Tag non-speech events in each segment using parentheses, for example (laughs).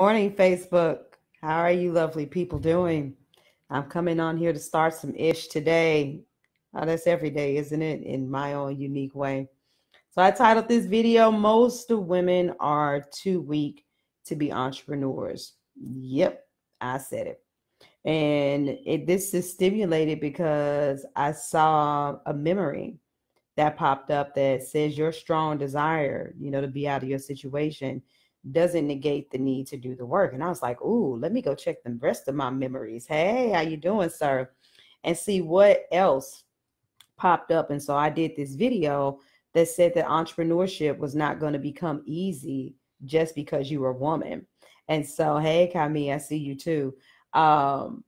Morning, Facebook. How are you, lovely people, doing? I'm coming on here to start some ish today. Oh, that's every day, isn't it? In my own unique way. So I titled this video, Most Women Are Too Weak to Be Entrepreneurs. Yep, I said it. And it, this is stimulated because I saw a memory that popped up that says your strong desire, you know, to be out of your situation doesn't negate the need to do the work. And I was like, ooh, let me go check the rest of my memories. Hey, how you doing, sir? And see what else popped up. And so I did this video that said that entrepreneurship was not going to become easy just because you were a woman. And so, hey, Kami, I see you too. Um,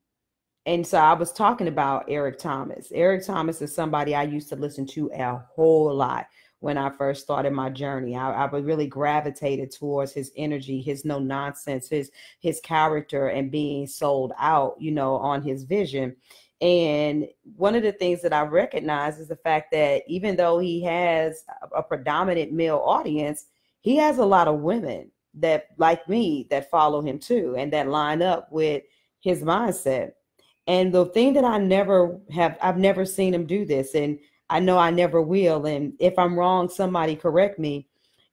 and so I was talking about Eric Thomas. Eric Thomas is somebody I used to listen to a whole lot when I first started my journey. I, I really gravitated towards his energy, his no nonsense, his his character, and being sold out, you know, on his vision. And one of the things that I recognize is the fact that even though he has a predominant male audience, he has a lot of women that, like me, that follow him too and that line up with his mindset. And the thing that I never have, I've never seen him do this. And I know I never will. And if I'm wrong, somebody correct me.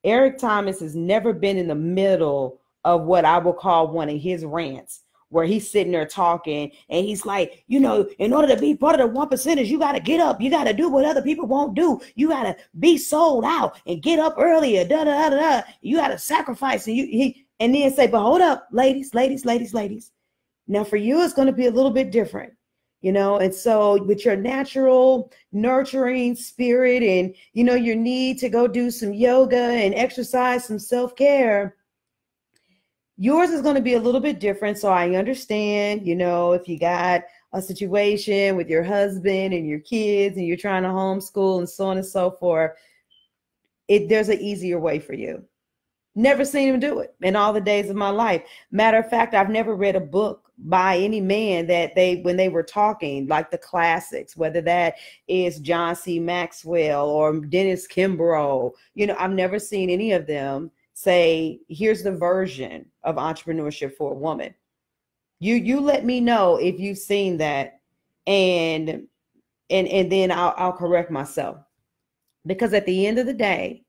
Eric Thomas has never been in the middle of what I will call one of his rants where he's sitting there talking and he's like, you know, in order to be part of the one percenters, you got to get up. You got to do what other people won't do. You got to be sold out and get up earlier. Da da da da. You got to sacrifice. And you he and then say, but hold up, ladies, ladies, ladies, ladies. Now for you, it's going to be a little bit different you know? And so with your natural nurturing spirit and you know your need to go do some yoga and exercise some self-care yours is going to be a little bit different. So i understand you know if you got a situation with your husband and your kids and you're trying to homeschool and so on and so forth it there's an easier way for you. Never seen him do it in all the days of my life. Matter of fact i've never read a book by any man that they when they were talking like the classics whether that is john c. Maxwell or dennis kimbro you know i've never seen any of them say here's the version of entrepreneurship for a woman. You you let me know if you've seen that and and and then i'll, I'll correct myself. Because at the end of the day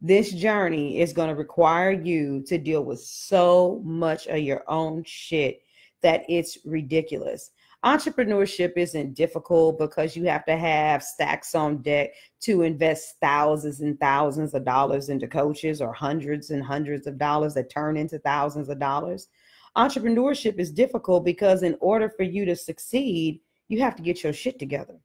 this journey is going to require you to deal with so much of your own shit that it's ridiculous. Entrepreneurship isn't difficult because you have to have stacks on deck to invest thousands and thousands of dollars into coaches or hundreds and hundreds of dollars that turn into thousands of dollars. Entrepreneurship is difficult because, in order for you to succeed, you have to get your shit together.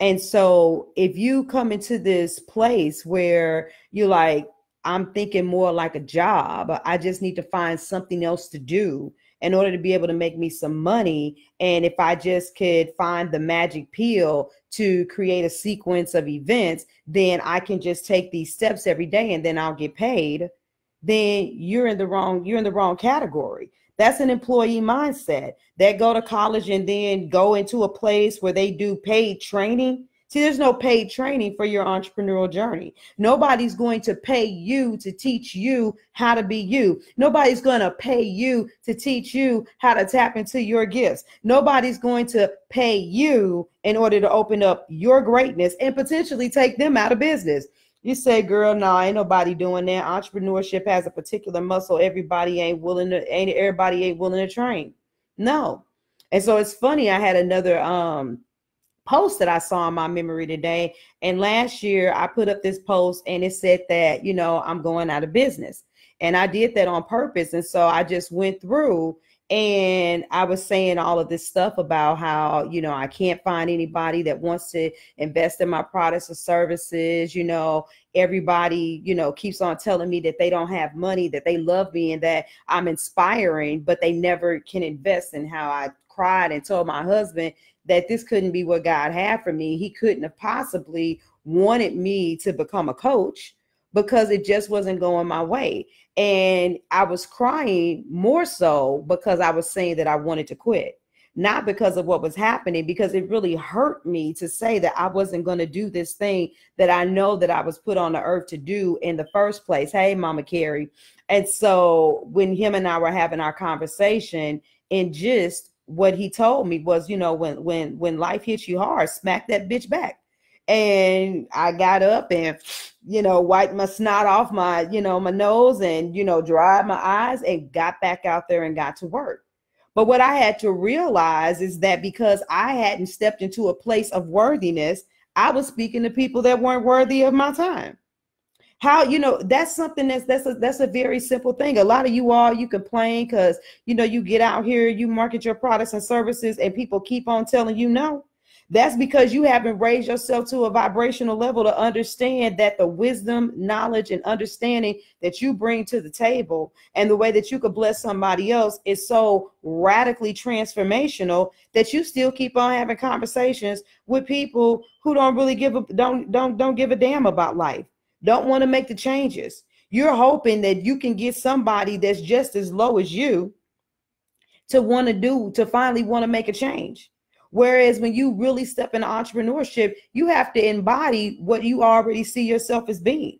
And so, if you come into this place where you're like, I'm thinking more like a job, I just need to find something else to do in order to be able to make me some money. And if I just could find the magic pill to create a sequence of events, then I can just take these steps every day and then I'll get paid. Then you're in the wrong, you're in the wrong category. That's an employee mindset. That go to college and then go into a place where they do paid training See, there's no paid training for your entrepreneurial journey. Nobody's going to pay you to teach you how to be you. Nobody's going to pay you to teach you how to tap into your gifts. Nobody's going to pay you in order to open up your greatness and potentially take them out of business. You say, girl, nah, ain't nobody doing that. Entrepreneurship has a particular muscle. Everybody ain't willing to, ain't everybody ain't willing to train. No. And so it's funny. I had another um post that I saw in my memory today. And last year I put up this post and it said that, you know, I'm going out of business. And I did that on purpose. And so I just went through and I was saying all of this stuff about how, you know, I can't find anybody that wants to invest in my products or services. You know, everybody, you know, keeps on telling me that they don't have money, that they love me, and that I'm inspiring, but they never can invest in how I cried and told my husband that this couldn't be what God had for me. He couldn't have possibly wanted me to become a coach because it just wasn't going my way. And I was crying more so because I was saying that I wanted to quit. not because of what was happening, because it really hurt me to say that I wasn't going to do this thing that I know that I was put on the earth to do in the first place. Hey, Mama Carrie. And so when him and I were having our conversation, and just what he told me was, you know, when when when life hits you hard, smack that bitch back. And I got up and, you know, wiped my snot off my, you know, my nose and, you know, dried my eyes and got back out there and got to work. But what I had to realize is that because I hadn't stepped into a place of worthiness, I was speaking to people that weren't worthy of my time. How you know that's something that's that's a that's a very simple thing. A lot of you all you complain because you know you get out here, you market your products and services, and people keep on telling you no. That's because you haven't raised yourself to a vibrational level to understand that the wisdom, knowledge, and understanding that you bring to the table and the way that you could bless somebody else is so radically transformational that you still keep on having conversations with people who don't really give a don't don't don't give a damn about life, don't want to make the changes. You're hoping that you can get somebody that's just as low as you to want to do to finally want to make a change. Whereas when you really step into entrepreneurship, you have to embody what you already see yourself as being.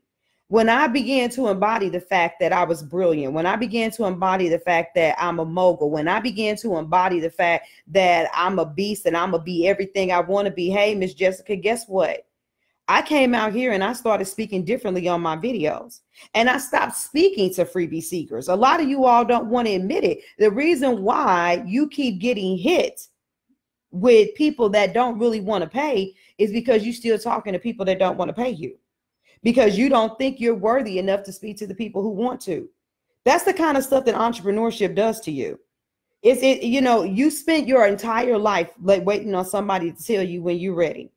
When I began to embody the fact that I was brilliant, when I began to embody the fact that I'm a mogul, when I began to embody the fact that I'm a beast and I'm gonna be everything I want to be, hey, Miss Jessica, guess what? I came out here and I started speaking differently on my videos. And I stopped speaking to freebie seekers. A lot of you all don't want to admit it. The reason why you keep getting hit with people that don't really want to pay is because you're still talking to people that don't want to pay you because you don't think you're worthy enough to speak to the people who want to. That's the kind of stuff that entrepreneurship does to you. It's it, you know, you spent your entire life like waiting on somebody to tell you when you're ready.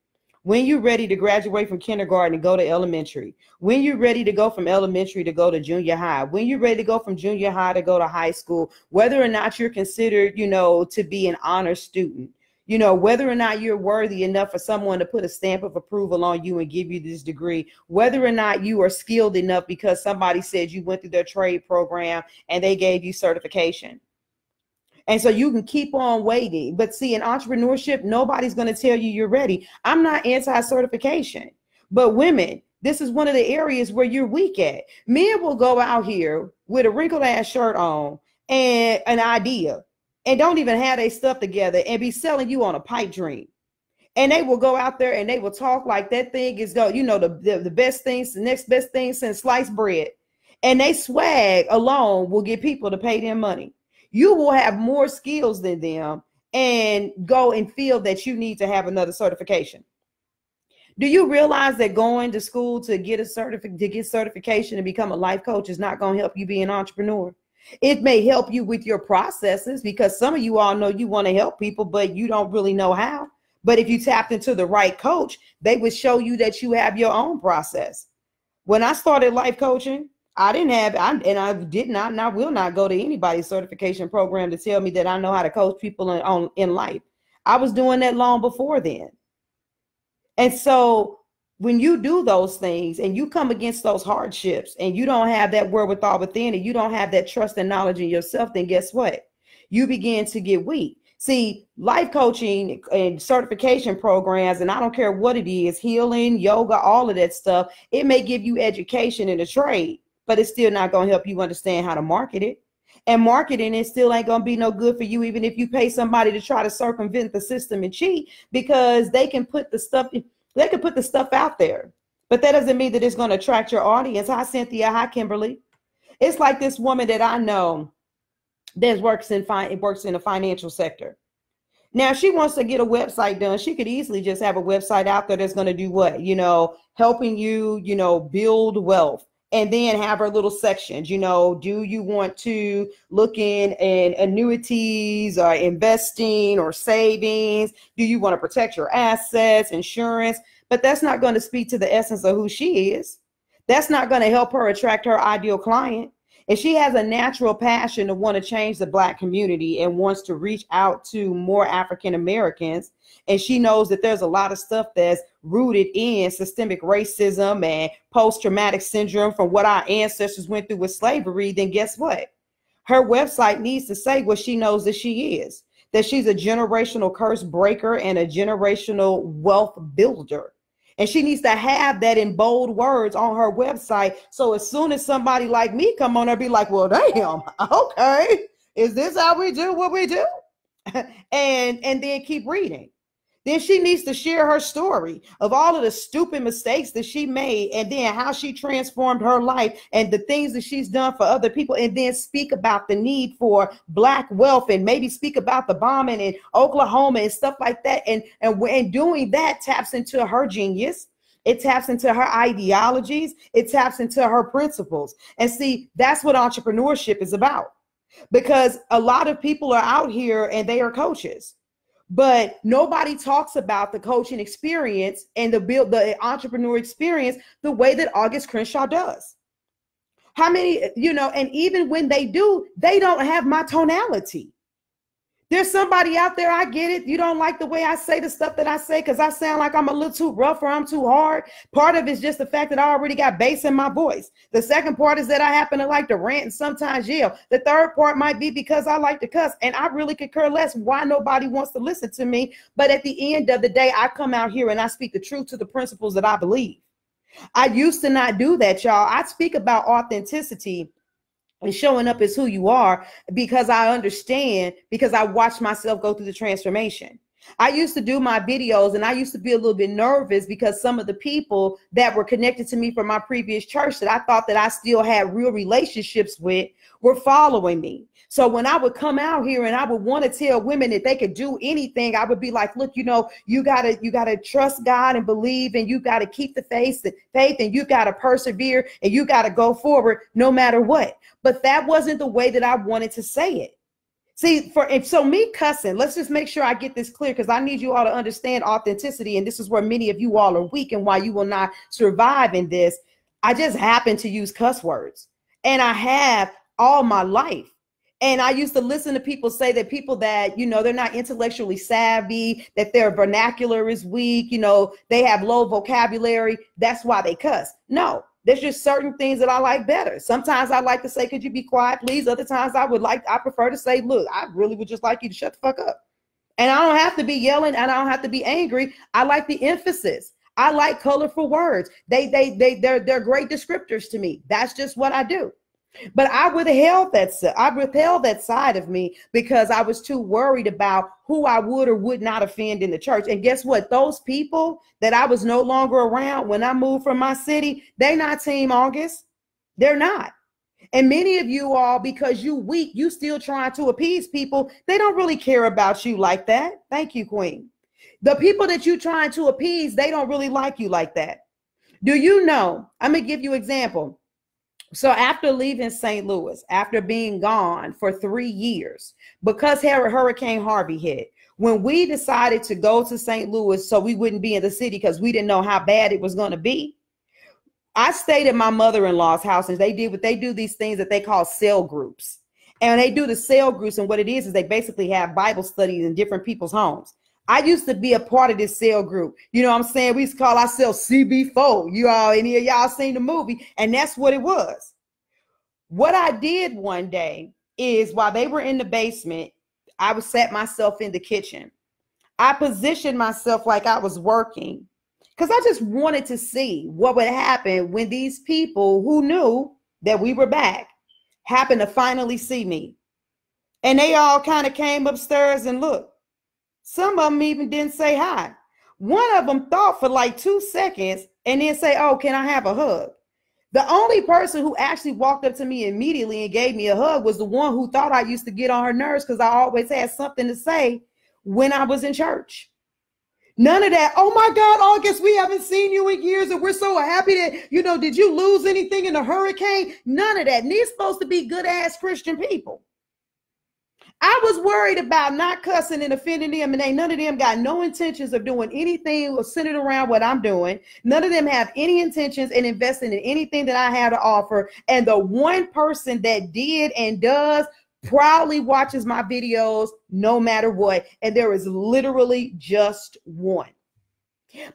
When you're ready to graduate from kindergarten and go to elementary, when you're ready to go from elementary to go to junior high, when you're ready to go from junior high to go to high school, whether or not you're considered, you know, to be an honor student, you know whether or not you're worthy enough for someone to put a stamp of approval on you and give you this degree whether or not you are skilled enough because somebody said you went through their trade program and they gave you certification and so you can keep on waiting but see in entrepreneurship nobody's going to tell you you're ready i'm not anti-certification but women this is one of the areas where you're weak at men will go out here with a wrinkled ass shirt on and an idea and don't even have their stuff together and be selling you on a pipe dream. And they will go out there and they will talk like that thing is go, you know, the, the, the best things, the next best thing since sliced bread. And they swag alone will get people to pay them money. You will have more skills than them and go and feel that you need to have another certification. Do you realize that going to school to get a certificate to get certification and become a life coach is not going to help you be an entrepreneur? It may help you with your processes because some of you all know you want to help people, but you don't really know how. But if you tapped into the right coach, they would show you that you have your own process. When I started life coaching, I didn't have, I, and I did not, and I will not go to anybody's certification program to tell me that I know how to coach people in, on, in life. I was doing that long before then. And so when you do those things and you come against those hardships and you don't have that wherewithal within and you don't have that trust and knowledge in yourself, then guess what? You begin to get weak. See, life coaching and certification programs, and I don't care what it is healing, yoga, all of that stuff it may give you education in a trade, but it's still not going to help you understand how to market it. And marketing it still ain't going to be no good for you, even if you pay somebody to try to circumvent the system and cheat, because they can put the stuff. They can put the stuff out there, but that doesn't mean that it's going to attract your audience. Hi, Cynthia. Hi, Kimberly. It's like this woman that I know that works in fine works in the financial sector. Now she wants to get a website done. She could easily just have a website out there that's going to do what? You know, helping you, you know, build wealth and then have her little sections you know do you want to look in in annuities or investing or savings? Do you want to protect your assets insurance? But that's not going to speak to the essence of who she is. That's not going to help her attract her ideal client if she has a natural passion to want to change the black community and wants to reach out to more african americans and she knows that there's a lot of stuff that's rooted in systemic racism and post-traumatic syndrome from what our ancestors went through with slavery then guess what her website needs to say what she knows that she is that she's a generational curse breaker and a generational wealth builder. And she needs to have that in bold words on her website. So as soon as somebody like me come on, there, be like, well, damn, (laughs) okay. Is this how we do what we do? (laughs) and and then keep reading. Then she needs to share her story of all of the stupid mistakes that she made and then how she transformed her life and the things that she's done for other people. And then speak about the need for Black wealth and maybe speak about the bombing in Oklahoma and stuff like that. And, and, and doing that taps into her genius. It taps into her ideologies. It taps into her principles. And see, that's what entrepreneurship is about. Because a lot of people are out here and they are coaches but nobody talks about the coaching experience and the build the entrepreneur experience the way that Auguste Crenshaw does. How many, you know, and even when they do, they don't have my tonality. There's somebody out there, I get it. You don't like the way I say the stuff that I say because I sound like I'm a little too rough or I'm too hard. Part of it's just the fact that I already got bass in my voice. The second part is that I happen to like to rant and sometimes yell. The third part might be because I like to cuss and I really could care less why nobody wants to listen to me. But at the end of the day, I come out here and I speak the truth to the principles that I believe. I used to not do that, y'all. I speak about authenticity and showing up as who you are because I understand because I watched myself go through the transformation. I used to do my videos and I used to be a little bit nervous because some of the people that were connected to me from my previous church that I thought that I still had real relationships with were following me. So when I would come out here and I would want to tell women that they could do anything, I would be like, look, you know, you gotta you gotta trust God and believe, and you gotta keep the faith and faith, and you gotta persevere, and you gotta go forward no matter what. But that wasn't the way that I wanted to say it. See, for if so, me cussing, let's just make sure I get this clear because I need you all to understand authenticity. And this is where many of you all are weak and why you will not survive in this. I just happen to use cuss words, and I have all my life. And I used to listen to people say that people that, you know, they're not intellectually savvy, that their vernacular is weak, you know, they have low vocabulary. That's why they cuss. No, there's just certain things that I like better. Sometimes I like to say, could you be quiet, please? Other times I would like, I prefer to say, look, I really would just like you to shut the fuck up. And I don't have to be yelling and I don't have to be angry. I like the emphasis. I like colorful words. They they they they're they're great descriptors to me. That's just what I do. But I withheld that I withheld that side of me because I was too worried about who I would or would not offend in the church. And guess what? Those people that I was no longer around when I moved from my city, they're not Team Auguste. They're not. And many of you all, because you weak, you still trying to appease people. They don't really care about you like that. Thank you, Queen. The people that you trying to appease, they don't really like you like that. Do you know? I'm gonna give you example. So after leaving St. Louis, after being gone for three years, because Hurricane Harvey hit, when we decided to go to St. Louis so we wouldn't be in the city because we didn't know how bad it was going to be, I stayed at my mother-in-law's house and they did what they do these things that they call cell groups. And they do the cell groups, and what it is is they basically have Bible studies in different people's homes. I used to be a part of this cell group. You know what I'm saying? We used to call ourselves CB4. You all, any of y'all seen the movie? And that's what it was. What I did one day is while they were in the basement, I would set myself in the kitchen. I positioned myself like I was working because I just wanted to see what would happen when these people who knew that we were back happened to finally see me. And they all kind of came upstairs and looked. Some of them even didn't say hi. One of them thought for like two seconds and then say, Oh, can I have a hug? The only person who actually walked up to me immediately and gave me a hug was the one who thought I used to get on her nerves because I always had something to say when I was in church. None of that. Oh my God, Auguste, we haven't seen you in years and we're so happy that, you know, did you lose anything in the hurricane? None of that. And these supposed to be good ass Christian people. I was worried about not cussing and offending them, and they none of them got no intentions of doing anything or centered around what I'm doing. None of them have any intentions in investing in anything that I have to offer. And the one person that did and does proudly watches my videos no matter what. And there is literally just one.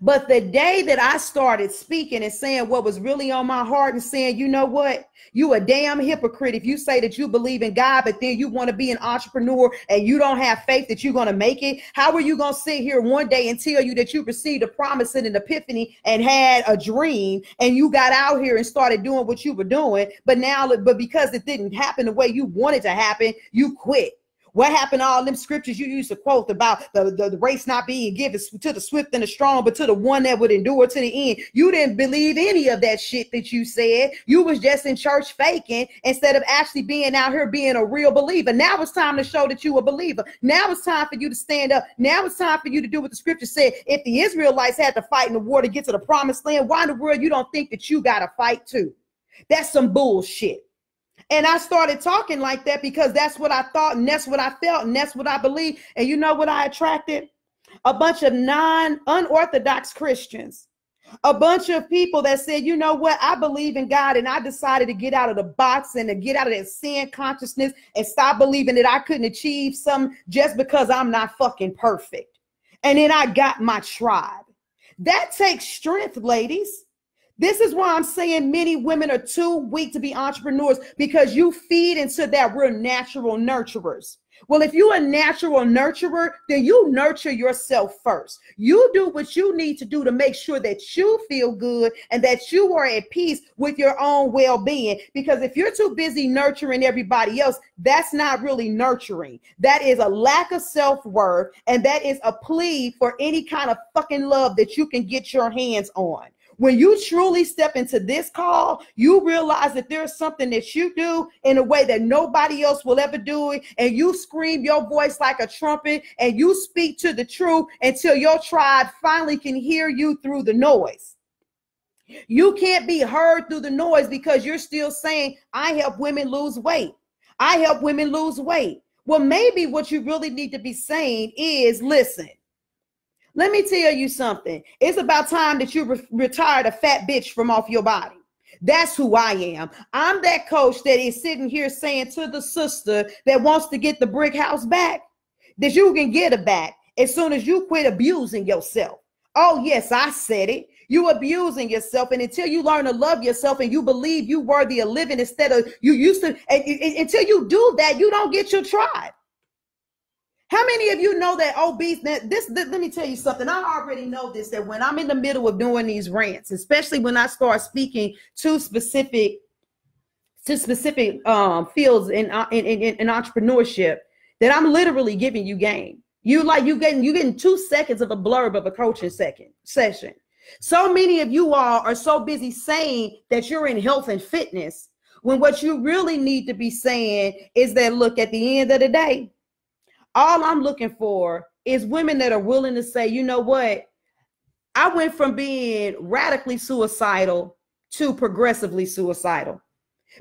But the day that I started speaking and saying what was really on my heart and saying, you know what, you a damn hypocrite if you say that you believe in God, but then you want to be an entrepreneur and you don't have faith that you're going to make it. How are you going to sit here one day and tell you that you received a promise and an epiphany and had a dream and you got out here and started doing what you were doing, but now, but because it didn't happen the way you wanted to happen, you quit. What happened to all them scriptures you used to quote about the, the, the, race not being given to the swift and the strong, but to the one that would endure to the end? You didn't believe any of that shit that you said. You was just in church faking instead of actually being out here being a real believer. Now it's time to show that you a believer. Now it's time for you to stand up. Now it's time for you to do what the scripture said. If the Israelites had to fight in the war to get to the promised land, why in the world you don't think that you got to fight too? That's some bullshit. And I started talking like that because that's what I thought and that's what I felt and that's what I believe. And you know what I attracted? A bunch of non unorthodox Christians. A bunch of people that said, you know what, I believe in God, and I decided to get out of the box and to get out of that sin consciousness and stop believing that I couldn't achieve some just because I'm not fucking perfect. And then I got my tribe. That takes strength, ladies. This is why I'm saying many women are too weak to be entrepreneurs because you feed into that we're natural nurturers. Well, if you're a natural nurturer, then you nurture yourself first. You do what you need to do to make sure that you feel good and that you are at peace with your own well being. Because if you're too busy nurturing everybody else, that's not really nurturing. That is a lack of self worth and that is a plea for any kind of fucking love that you can get your hands on. When you truly step into this call, you realize that there's something that you do in a way that nobody else will ever do it. And you scream your voice like a trumpet and you speak to the truth until your tribe finally can hear you through the noise. You can't be heard through the noise because you're still saying, I help women lose weight. I help women lose weight. Well, maybe what you really need to be saying is listen, let me tell you something. It's about time that you re- retired a fat bitch from off your body. That's who I am. I'm that coach that is sitting here saying to the sister that wants to get the brick house back that you can get it back as soon as you quit abusing yourself. Oh, yes, I said it. You abusing yourself, and until you learn to love yourself and you believe you worthy of living instead of you used to, and, and, until you do that, you don't get your tribe. How many of you know that obese? That this, this, let me tell you something. I already know this that when I'm in the middle of doing these rants, especially when I start speaking to specific to specific um, fields in, uh, in, in, in entrepreneurship, that I'm literally giving you game. You like you getting you getting two seconds of a blurb of a coaching second session. So many of you all are so busy saying that you're in health and fitness when what you really need to be saying is that look at the end of the day all I'm looking for is women that are willing to say, you know what? I went from being radically suicidal to progressively suicidal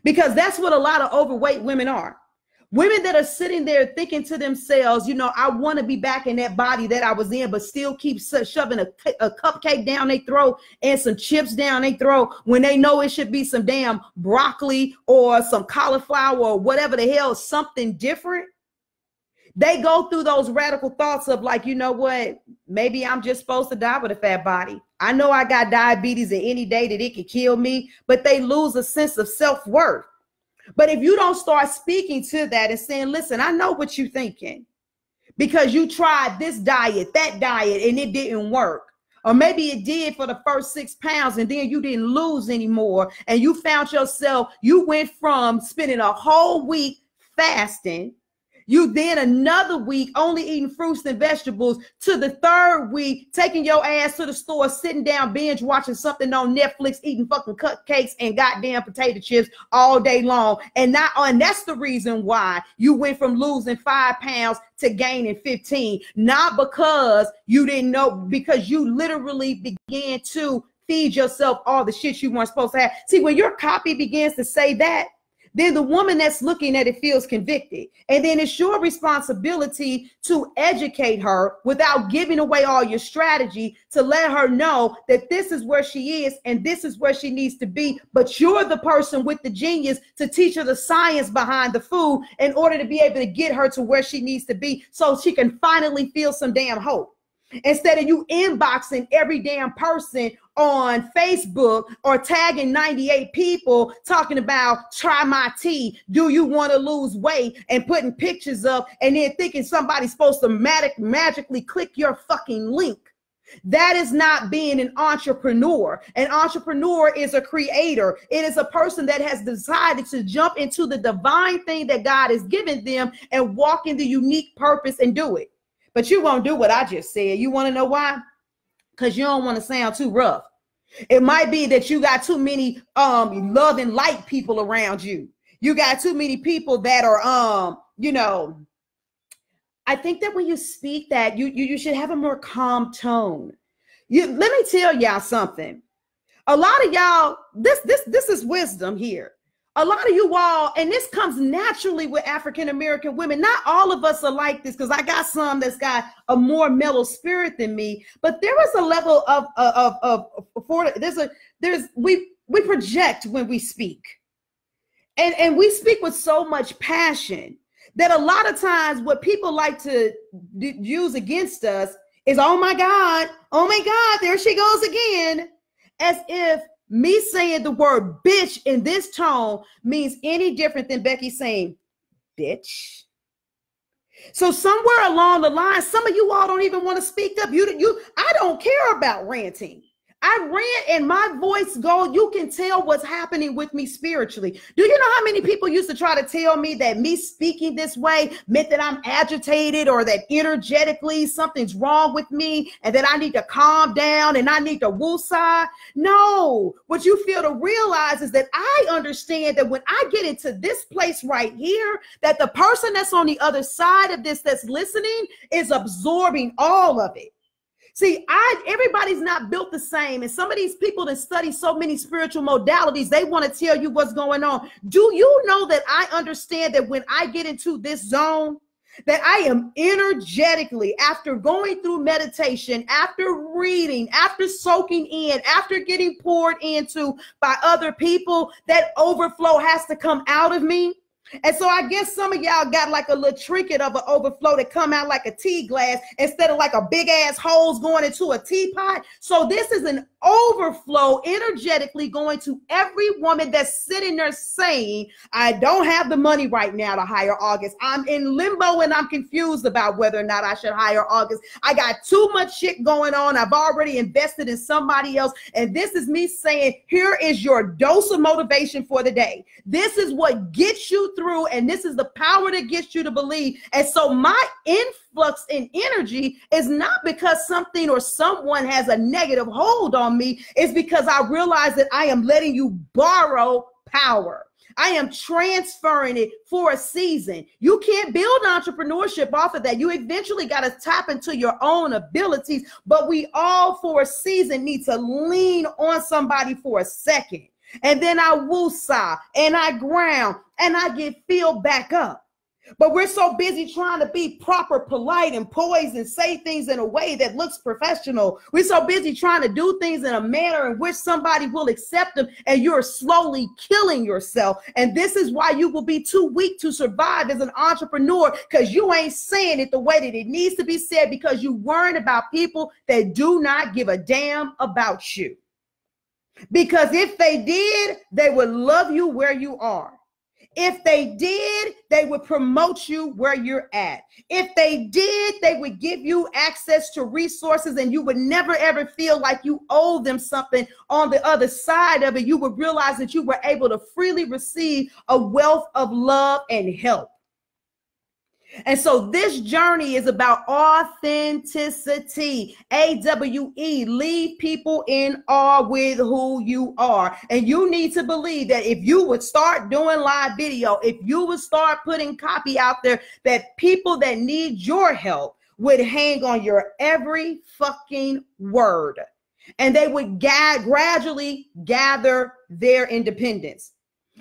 because that's what a lot of overweight women are. Women that are sitting there thinking to themselves, you know, I want to be back in that body that I was in, but still keep shoving a, a cupcake down their throat and some chips down their throat when they know it should be some damn broccoli or some cauliflower or whatever the hell, something different they go through those radical thoughts of like, you know what? Maybe I'm just supposed to die with a fat body. I know I got diabetes and any day that it could kill me, but they lose a sense of self-worth. But if you don't start speaking to that and saying, listen, I know what you're thinking because you tried this diet, that diet, and it didn't work. Or maybe it did for the first six pounds and then you didn't lose anymore. And you found yourself, you went from spending a whole week fasting you then another week only eating fruits and vegetables to the third week taking your ass to the store, sitting down, binge watching something on Netflix, eating fucking cupcakes and goddamn potato chips all day long. And not and that's the reason why you went from losing five pounds to gaining 15. Not because you didn't know, because you literally began to feed yourself all the shit you weren't supposed to have. See, when your copy begins to say that, then the woman that's looking at it feels convicted. And then it's your responsibility to educate her without giving away all your strategy to let her know that this is where she is and this is where she needs to be. But you're the person with the genius to teach her the science behind the food in order to be able to get her to where she needs to be so she can finally feel some damn hope. instead of you inboxing every damn person on Facebook or tagging 98 people talking about try my tea. Do you want to lose weight? And putting pictures up and then thinking somebody's supposed to magic, magically click your fucking link. That is not being an entrepreneur. An entrepreneur is a creator. It is a person that has decided to jump into the divine thing that God has given them and walk in the unique purpose and do it. But you won't do what I just said. You want to know why? Because you don't want to sound too rough. It might be that you got too many um love and light people around you. You got too many people that are um, you know, I think that when you speak that, you you, you should have a more calm tone. You let me tell y'all something. A lot of y'all, this this this is wisdom here. A lot of you all, and this comes naturally with African American women. Not all of us are like this because I got some that's got a more mellow spirit than me. But there is a level of of of, of for there's a there's we we project when we speak, and and we speak with so much passion that a lot of times what people like to d- use against us is, oh my God, oh my God, there she goes again. As if me saying the word bitch in this tone means any different than Becky saying bitch. So somewhere along the line, some of you all don't even want to speak up. You, you, I don't care about ranting. I ran and my voice go. You can tell what's happening with me spiritually. Do you know how many people used to try to tell me that me speaking this way meant that I'm agitated or that energetically something's wrong with me and that I need to calm down and I need to woosah? No, what you feel to realize is that I understand that when I get into this place right here, that the person that's on the other side of this that's listening is absorbing all of it. See, I everybody's not built the same, and some of these people that study so many spiritual modalities, they want to tell you what's going on. Do you know that I understand that when I get into this zone, that I am energetically, after going through meditation, after reading, after soaking in, after getting poured into by other people, that overflow has to come out of me. And so I guess some of y'all got like a little trinket of an overflow that come out like a tea glass instead of like a big ass hose going into a teapot. So this is an overflow energetically going to every woman that's sitting there saying, I don't have the money right now to hire Auguste. I'm in limbo and I'm confused about whether or not I should hire Auguste. I got too much shit going on. I've already invested in somebody else. And this is me saying, here is your dose of motivation for the day. This is what gets you through, and this is the power that gets you to believe. And so my influx in energy is not because something or someone has a negative hold on me, it's because I realize that I am letting you borrow power. I am transferring it for a season. You can't build entrepreneurship off of that. You eventually got to tap into your own abilities, but we all for a season need to lean on somebody for a second and then I woosah and I ground and I get filled back up. But we're so busy trying to be proper, polite, and poised and say things in a way that looks professional. We're so busy trying to do things in a manner in which somebody will accept them, and you're slowly killing yourself. And this is why you will be too weak to survive as an entrepreneur because you ain't saying it the way that it needs to be said because you worrying about people that do not give a damn about you. Because if they did, they would love you where you are. If they did, they would promote you where you're at. If they did, they would give you access to resources and you would never ever feel like you owe them something on the other side of it. You would realize that you were able to freely receive a wealth of love and help. And so this journey is about authenticity. AWE, leave people in awe with who you are. And you need to believe that if you would start doing live video, if you would start putting copy out there, that people that need your help would hang on your every fucking word. And they would ga- gradually gather their independence.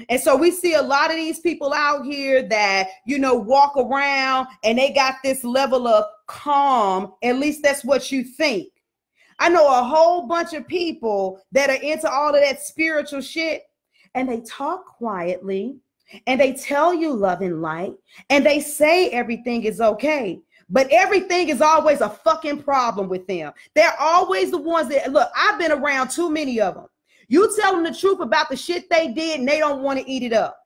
And so we see a lot of these people out here that, you know, walk around and they got this level of calm. At least that's what you think. I know a whole bunch of people that are into all of that spiritual shit and they talk quietly and they tell you love and light and they say everything is okay. But everything is always a fucking problem with them. They're always the ones that look, I've been around too many of them. You tell them the truth about the shit they did and they don't want to eat it up.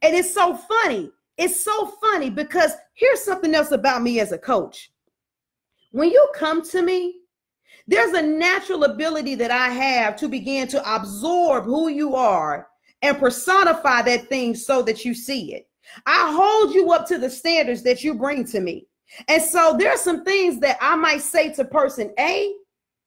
And it's so funny. It's so funny because here's something else about me as a coach. When you come to me, there's a natural ability that I have to begin to absorb who you are and personify that thing so that you see it. I hold you up to the standards that you bring to me. And so there are some things that I might say to person A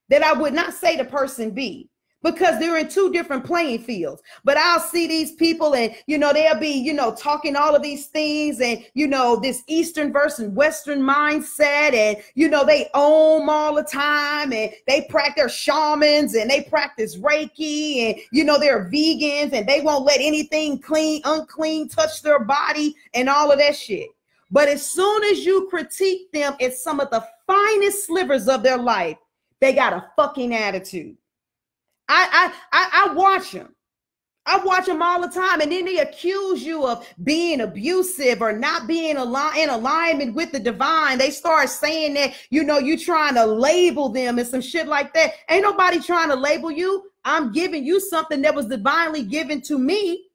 that I would not say to person B because they're in two different playing fields. But I'll see these people and, you know, they'll be, you know, talking all of these things and, you know, this Eastern versus Western mindset. And, you know, they own all the time and they practice shamans and they practice Reiki and, you know, they're vegans and they won't let anything clean, unclean touch their body and all of that shit. But as soon as you critique them at some of the finest slivers of their life, they got a fucking attitude. I I I, I watch them. I watch them all the time, and then they accuse you of being abusive or not being in alignment with the divine. They start saying that you know you're trying to label them and some shit like that. Ain't nobody trying to label you. I'm giving you something that was divinely given to me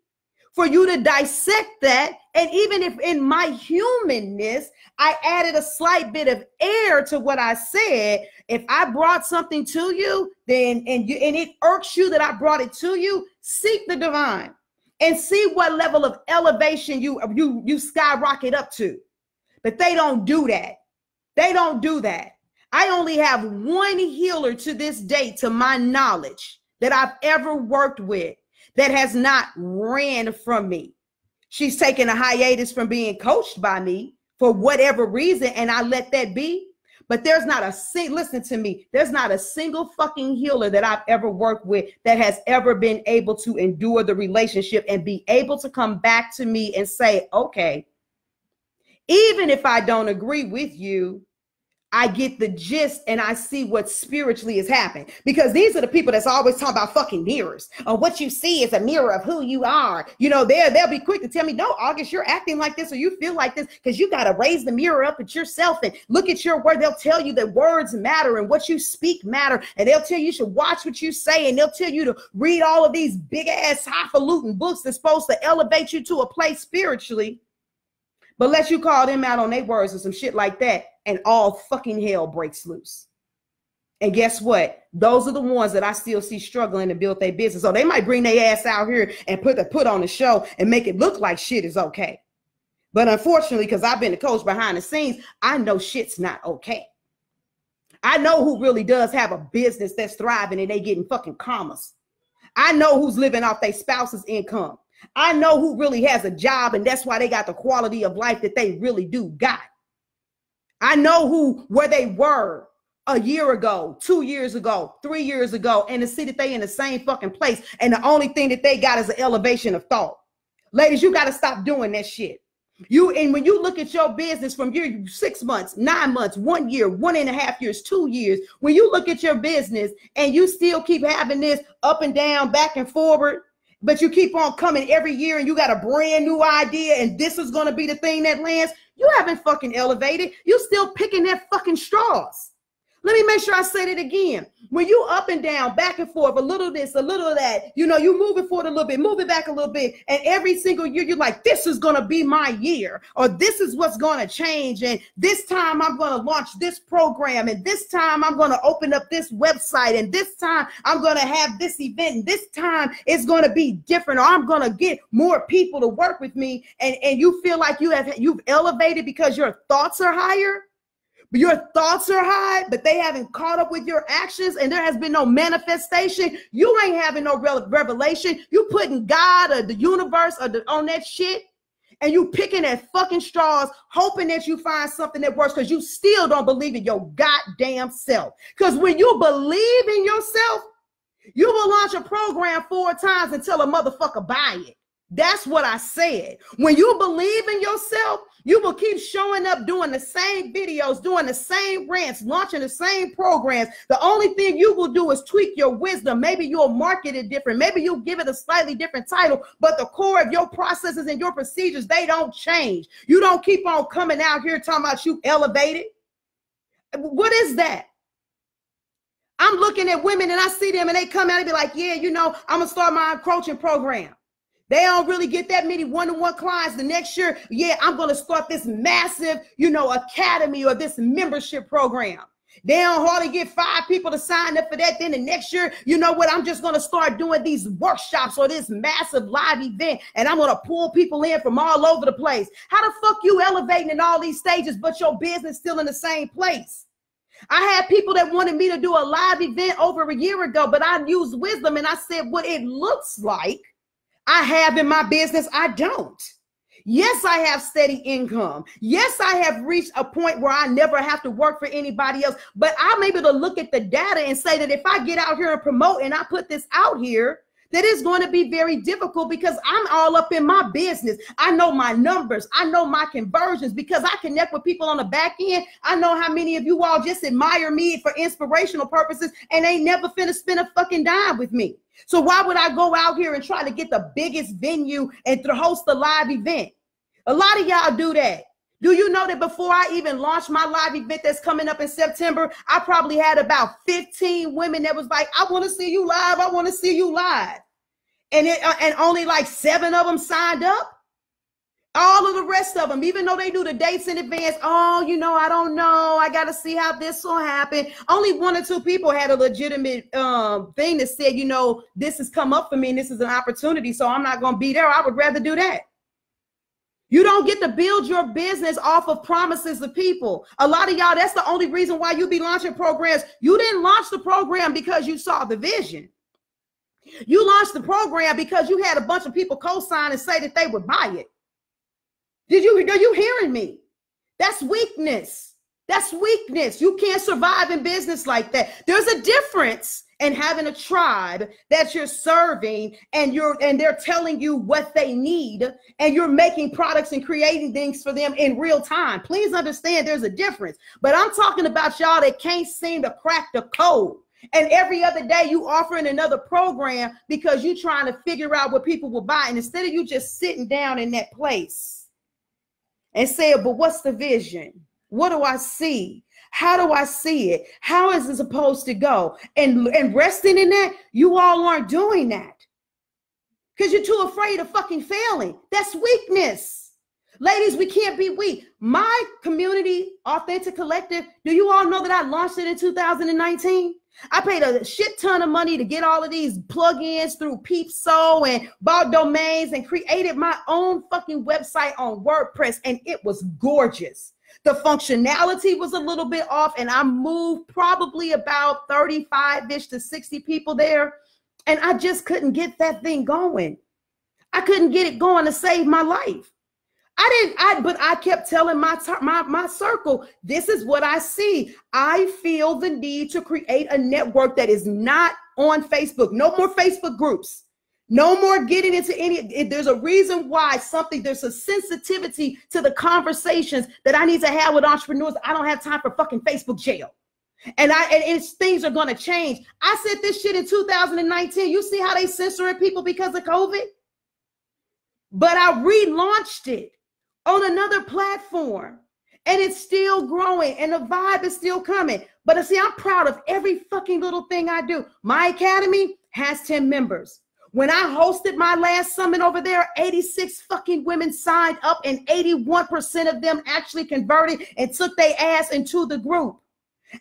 for you to dissect that. And even if in my humanness, I added a slight bit of air to what I said, if I brought something to you, then and you and it irks you that I brought it to you, seek the divine and see what level of elevation you you you skyrocket up to. But they don't do that. They don't do that. I only have one healer to this day, to my knowledge, that I've ever worked with that has not ran from me. She's taken a hiatus from being coached by me for whatever reason, and I let that be. But there's not a single, listen to me, there's not a single fucking healer that I've ever worked with that has ever been able to endure the relationship and be able to come back to me and say, okay, even if I don't agree with you, I get the gist and I see what spiritually is happening. Because these are the people that's always talking about fucking mirrors. Or what you see is a mirror of who you are. You know, they're, they'll be quick to tell me, no, Auguste, you're acting like this or you feel like this because you got to raise the mirror up at yourself and look at your word. They'll tell you that words matter and what you speak matter. And they'll tell you you should watch what you say and they'll tell you to read all of these big ass highfalutin books that's supposed to elevate you to a place spiritually. But let you call them out on their words or some shit like that and all fucking hell breaks loose. And guess what? Those are the ones that I still see struggling to build their business. So they might bring their ass out here and put the put on the show and make it look like shit is okay. But unfortunately, because I've been the coach behind the scenes, I know shit's not okay. I know who really does have a business that's thriving and they getting fucking commas. I know who's living off their spouse's income. I know who really has a job and that's why they got the quality of life that they really do got. I know who where they were a year ago, two years ago, three years ago, and to see that they in the same fucking place. And the only thing that they got is an elevation of thought. Ladies, you got to stop doing that shit. You and when you look at your business from year six months, nine months, one year, one and a half years, two years, when you look at your business and you still keep having this up and down, back and forward, but you keep on coming every year and you got a brand new idea and this is going to be the thing that lands, you haven't fucking elevated. You're still picking that fucking straws. Let me make sure I say it again. When you up and down, back and forth, a little this, a little that, you know, you move it forward a little bit, move it back a little bit, and every single year you're like, this is going to be my year, or this is what's going to change, and this time I'm going to launch this program, and this time I'm going to open up this website, and this time I'm going to have this event, and this time it's going to be different, or I'm going to get more people to work with me, and and you feel like you have you've elevated because your thoughts are higher your thoughts are high, but they haven't caught up with your actions, and there has been no manifestation. You ain't having no revelation. You putting God or the universe or the, on that shit, and you picking at fucking straws, hoping that you find something that works because you still don't believe in your goddamn self. Because when you believe in yourself, you will launch a program four times until a motherfucker buy it. That's what I said. When you believe in yourself, you will keep showing up doing the same videos, doing the same rants, launching the same programs. The only thing you will do is tweak your wisdom. Maybe you'll market it different. Maybe you'll give it a slightly different title, but the core of your processes and your procedures, they don't change. You don't keep on coming out here talking about you elevated. What is that? I'm looking at women and I see them and they come out and be like, yeah, you know, I'm gonna start my coaching program. They don't really get that many one-on-one clients. The next year, yeah, I'm gonna start this massive, you know, academy or this membership program. They don't hardly get five people to sign up for that. Then the next year, you know what? I'm just going to start doing these workshops or this massive live event, and I'm going to pull people in from all over the place. How the fuck you elevating in all these stages, but your business still in the same place? I had people that wanted me to do a live event over a year ago, but I used wisdom and I said, what it looks like I have in my business, I don't. Yes, I have steady income. Yes, I have reached a point where I never have to work for anybody else. But I'm able to look at the data and say that if I get out here and promote and I put this out here, that is going to be very difficult because I'm all up in my business. I know my numbers, I know my conversions because I connect with people on the back end. I know how many of you all just admire me for inspirational purposes and ain't never finna spend a fucking dime with me. So why would I go out here and try to get the biggest venue and to host a live event? A lot of y'all do that. Do you know that before I even launched my live event that's coming up in September, I probably had about 15 women that was like, I want to see you live. I want to see you live. And it, uh, and only like seven of them signed up. All of the rest of them, even though they do the dates in advance, oh, you know, I don't know. I got to see how this will happen. Only one or two people had a legitimate um, thing that said, you know, this has come up for me and this is an opportunity. So I'm not going to be there. I would rather do that. You don't get to build your business off of promises of people. A lot of y'all, that's the only reason why you be launching programs. You didn't launch the program because you saw the vision. You launched the program because you had a bunch of people co-sign and say that they would buy it. Did you are you hearing me? That's weakness. That's weakness. You can't survive in business like that. There's a difference in having a tribe that you're serving and you're and they're telling you what they need and you're making products and creating things for them in real time. Please understand there's a difference. But I'm talking about y'all that can't seem to crack the code. And every other day you offering another program because you're trying to figure out what people will buy. And instead of you just sitting down in that place and saying, but what's the vision? What do I see? How do I see it? How is it supposed to go? And, and resting in that, you all aren't doing that because you're too afraid of fucking failing. That's weakness. Ladies, we can't be weak. My community, Awethentic Collective, do you all know that I launched it in 2019? I paid a shit ton of money to get all of these plugins through Peepso and bought domains and created my own fucking website on WordPress, and it was gorgeous. The functionality was a little bit off, and I moved probably about 35 ish to 60 people there, and I just couldn't get that thing going. I couldn't get it going to save my life. I didn't, I but I kept telling my my my circle, this is what I see. I feel the need to create a network that is not on Facebook. No more Facebook groups. No more getting into any. There's a reason why something, there's a sensitivity to the conversations that I need to have with entrepreneurs. I don't have time for fucking Facebook jail. And I and it's things are gonna change. I said this shit in 2019. You see how they censoring people because of COVID? But I relaunched it on another platform and it's still growing and the vibe is still coming. But I see, I'm proud of every fucking little thing I do. My academy has 10 members. When I hosted my last summit over there, 86 fucking women signed up and 81% of them actually converted and took their ass into the group.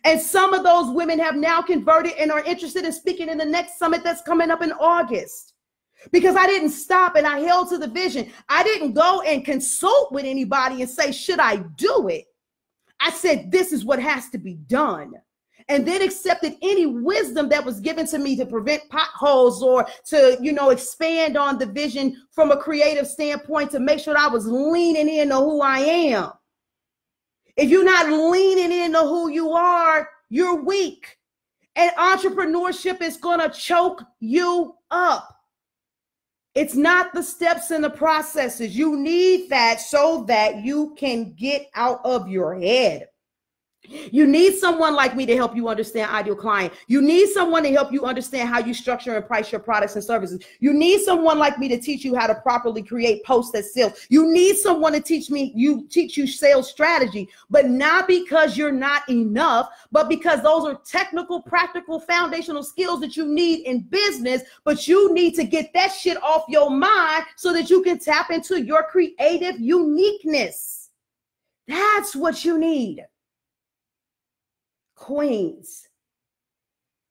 And some of those women have now converted and are interested in speaking in the next summit that's coming up in August because I didn't stop and I held to the vision. I didn't go and consult with anybody and say, Should I do it? I said, This is what has to be done. And then accepted any wisdom that was given to me to prevent potholes or to, you know, expand on the vision from a creative standpoint to make sure I was leaning into who I am. If you're not leaning into who you are, you're weak. And entrepreneurship is going to choke you up. It's not the steps and the processes. You need that so that you can get out of your head. You need someone like me to help you understand ideal client. You need someone to help you understand how you structure and price your products and services. You need someone like me to teach you how to properly create posts that sell. You need someone to teach me, you teach you sales strategy, but not because you're not enough, but because those are technical, practical, foundational skills that you need in business. But you need to get that shit off your mind so that you can tap into your creative uniqueness. That's what you need queens,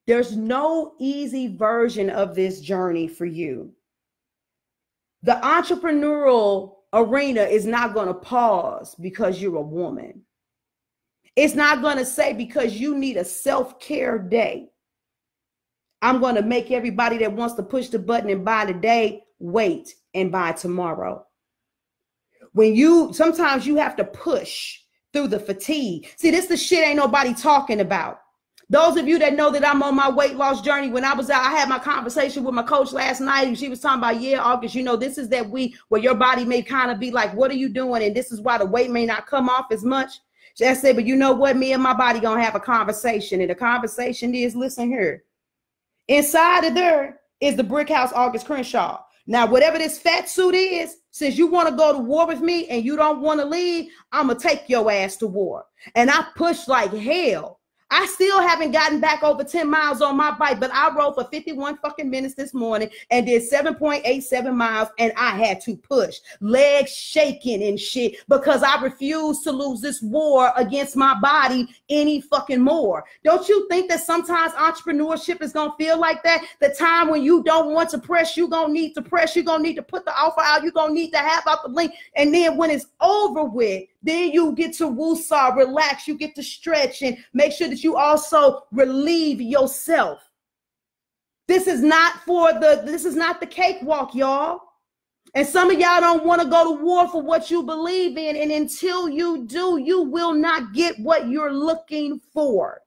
there's no easy version of this journey for you. The entrepreneurial arena is not going to pause because you're a woman. It's not going to say because you need a self care day. I'm going to make everybody that wants to push the button and buy today wait and buy tomorrow. When you sometimes you have to push through the fatigue. See, this the shit ain't nobody talking about. Those of you that know that I'm on my weight loss journey, when I was out, I had my conversation with my coach last night, and she was talking about, yeah, Auguste, you know, this is that week where your body may kind of be like, what are you doing? And this is why the weight may not come off as much. She said, but you know what? Me and my body gonna have a conversation. And the conversation is, listen here. Inside of there is the brick house Auguste Crenshaw. Now, whatever this fat suit is, since you want to go to war with me and you don't want to leave, I'm going to take your ass to war. And I push like hell. I still haven't gotten back over 10 miles on my bike, but I rode for 51 fucking minutes this morning and did 7.87 miles and I had to push, legs shaking and shit because I refuse to lose this war against my body any fucking more. Don't you think that sometimes entrepreneurship is going to feel like that? The time when you don't want to press, you're going to need to press, you're going to need to put the offer out, you're going to need to have out the link. And then when it's over with, then you get to woosah, relax, you get to stretch and make sure that you also relieve yourself. This is not for the this is not the cakewalk, y'all. And some of y'all don't want to go to war for what you believe in. And until you do, you will not get what you're looking for.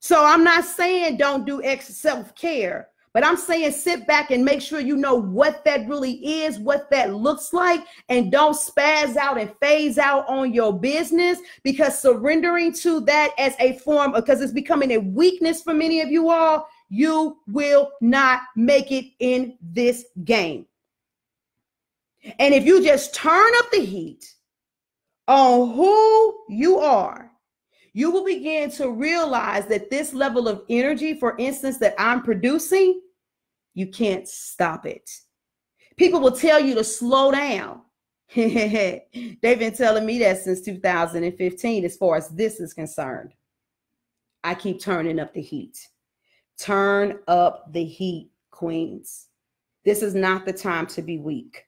So I'm not saying don't do self care. But I'm saying sit back and make sure you know what that really is, what that looks like, and don't spaz out and phase out on your business because surrendering to that as a form because it's becoming a weakness for many of you all, you will not make it in this game. And if you just turn up the heat on who you are, you will begin to realize that this level of energy, for instance, that I'm producing, you can't stop it. People will tell you to slow down. (laughs) They've been telling me that since 2015, as far as this is concerned. I keep turning up the heat. Turn up the heat, queens. This is not the time to be weak.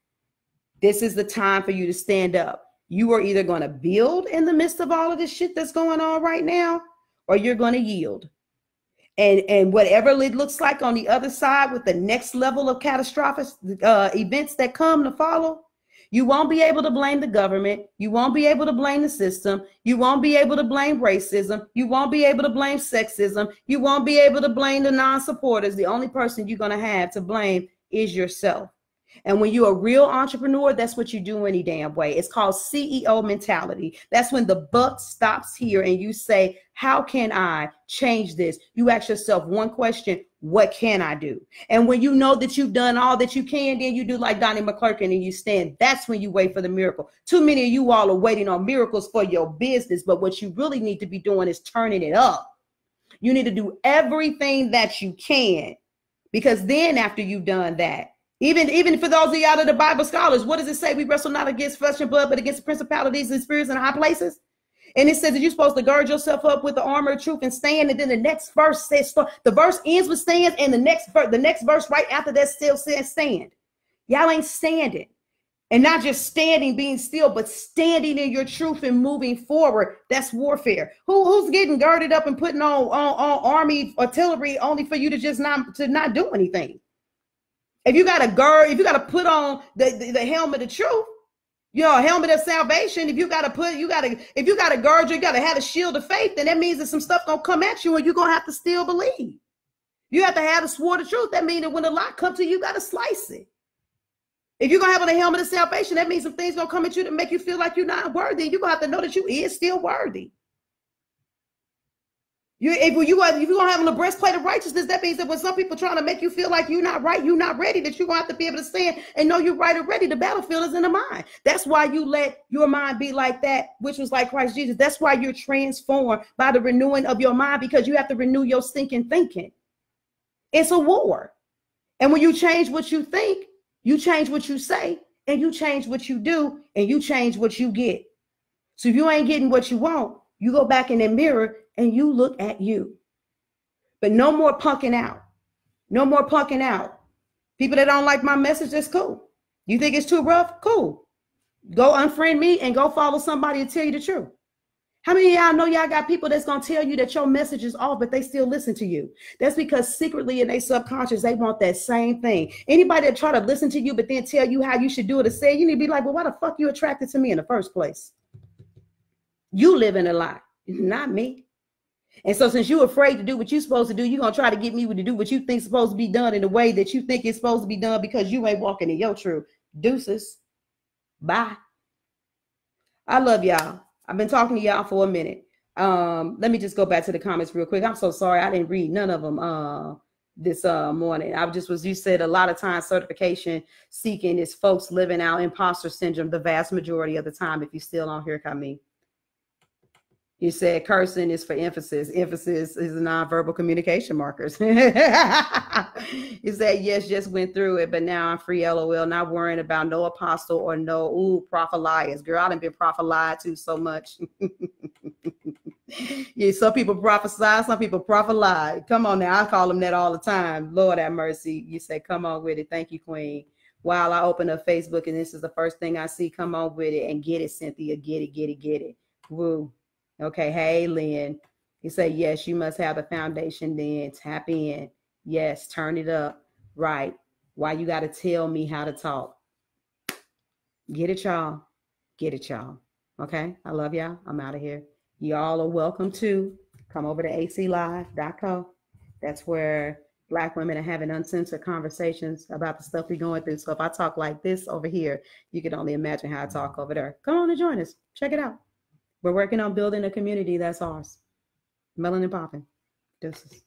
This is the time for you to stand up. You are either going to build in the midst of all of this shit that's going on right now, or you're going to yield. And, and whatever it looks like on the other side with the next level of catastrophic uh, events that come to follow, you won't be able to blame the government. You won't be able to blame the system. You won't be able to blame racism. You won't be able to blame sexism. You won't be able to blame the non supporters. The only person you're going to have to blame is yourself. And when you're a real entrepreneur, that's what you do any damn way. It's called CEO mentality. That's when the buck stops here and you say, How can I change this? You ask yourself one question What can I do? And when you know that you've done all that you can, then you do like Donnie McClurkin and you stand. That's when you wait for the miracle. Too many of you all are waiting on miracles for your business, but what you really need to be doing is turning it up. You need to do everything that you can because then after you've done that, even, even for those of out of the Bible scholars, what does it say? We wrestle not against flesh and blood, but against principalities and spirits in high places. And it says that you're supposed to gird yourself up with the armor of truth and stand. And then the next verse says, the verse ends with stand, and the next verse, the next verse right after that still says stand. Y'all ain't standing. And not just standing, being still, but standing in your truth and moving forward. That's warfare. Who, who's getting girded up and putting on, on, on army artillery only for you to just not to not do anything? If you got to gird, if you got to put on the, the, the, helmet of truth, you know, a helmet of salvation, if you got to put, you got to, if you got to gird, you got to have a shield of faith, then that means that some stuff gonna come at you and you're gonna have to still believe. You have to have the sword of truth. That means that when the lie comes to you, you got to slice it. If you're gonna have on a helmet of salvation, that means some things gonna come at you to make you feel like you're not worthy. You're gonna have to know that you is still worthy. You if you if you're gonna have a breastplate of righteousness, that means that when some people trying to make you feel like you're not right, you're not ready, that you're gonna have to be able to stand and know you're right and ready. The battlefield is in the mind. That's why you let your mind be like that, which was like Christ Jesus. That's why you're transformed by the renewing of your mind, because you have to renew your stinking thinking. It's a war. And when you change what you think, you change what you say, and you change what you do, and you change what you get. So if you ain't getting what you want, you go back in the mirror and you look at you. But no more punking out. No more punking out. People that don't like my message, that's cool. You think it's too rough? Cool. Go unfriend me and go follow somebody to tell you the truth. How many y'all know y'all got people that's gonna tell you that your message is off, but they still listen to you? That's because secretly in their subconscious, they want that same thing. Anybody that try to listen to you, but then tell you how you should do it or say, you need to be like, well, why the fuck you attracted to me in the first place? You live in a lie, not me. And so, since you're afraid to do what you're supposed to do, you're gonna try to get me to do what you think supposed to be done in the way that you think it's supposed to be done because you ain't walking in your truth. Deuces. Bye. I love y'all. I've been talking to y'all for a minute. Um, let me just go back to the comments real quick. I'm so sorry I didn't read none of them uh this uh morning. I just was you said a lot of times certification seeking is folks living out imposter syndrome the vast majority of the time. If you still don't hear me. You said cursing is for emphasis. Emphasis is nonverbal communication markers. (laughs) you said yes, just went through it, but now I'm free. LOL. Not worrying about no apostle or no ooh prophet. Girl, I done been prophet lied to so much. (laughs) yeah, some people prophesy, some people prophet lie. Come on now, I call them that all the time. Lord have mercy. You say, come on with it. Thank you, Queen. While I open up Facebook and this is the first thing I see, come on with it and get it, Cynthia. Get it, get it, get it. Woo. Okay, hey, Lynn. You say, yes, you must have the foundation then. Tap in. Yes, turn it up. Right. Why you got to tell me how to talk? Get it, y'all. Get it, y'all. Okay, I love y'all. I'm out of here. Y'all are welcome to come over to aclive.co. That's where Black women are having uncensored conversations about the stuff we're going through. So if I talk like this over here, you can only imagine how I talk over there. Come on and join us. Check it out. We're working on building a community that's ours. Melanin popping. Deuces.